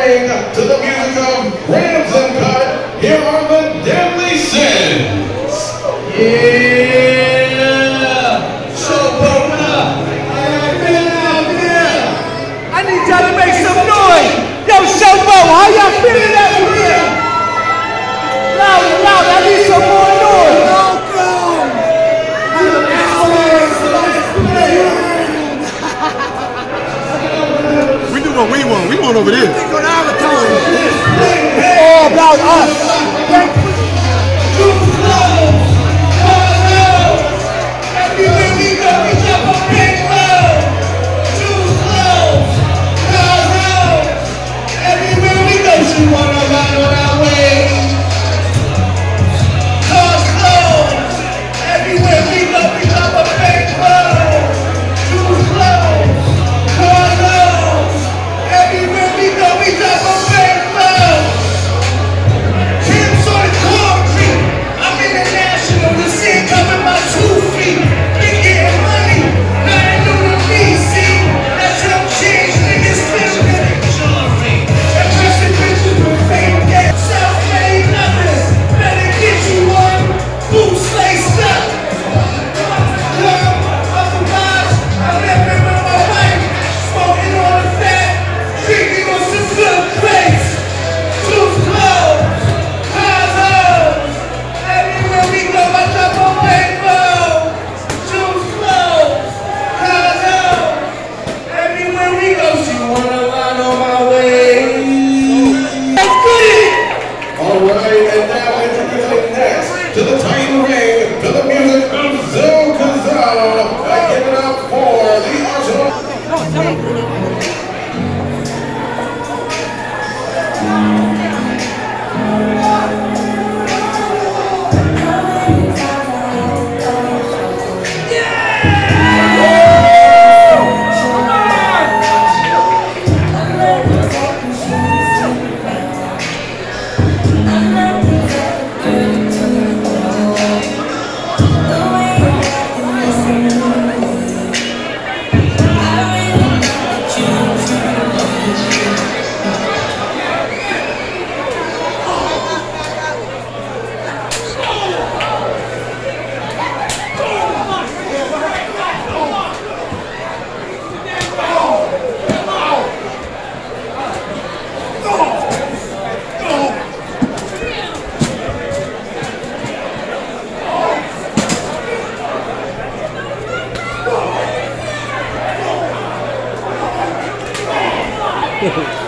ring to the music of Rams Uncut here on the Deadly Sins. Yeah! So open out here? I need y'all to make some noise! Yo, Showbo, how y'all feeling out here? Loud loud, I need some more noise! Welcome! we do what we want. We want over there. about. Yeah.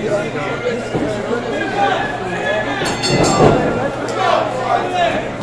Let's go.